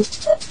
You.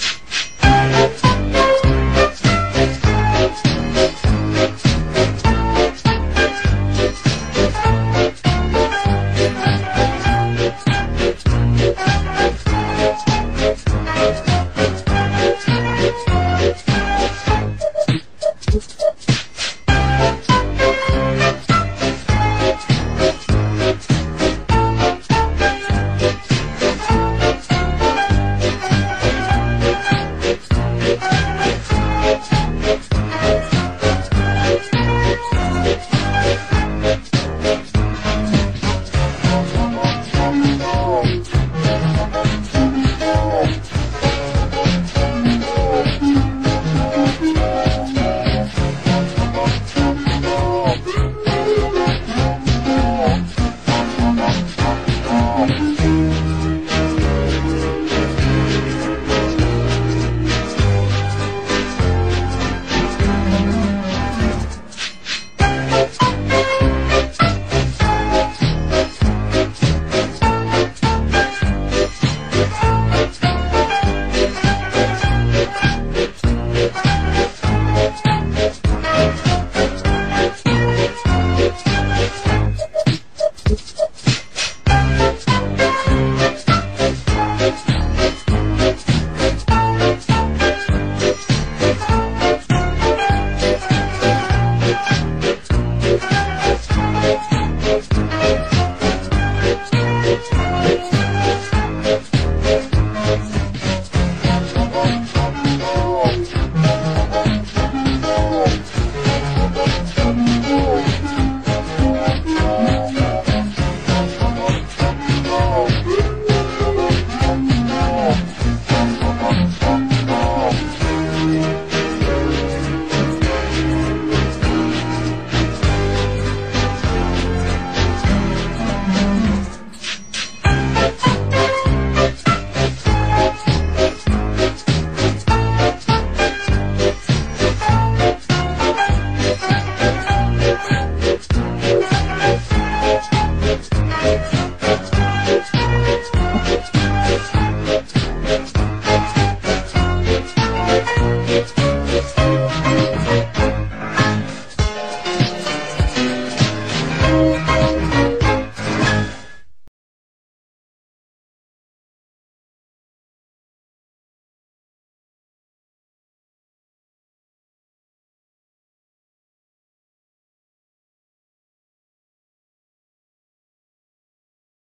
Thank you.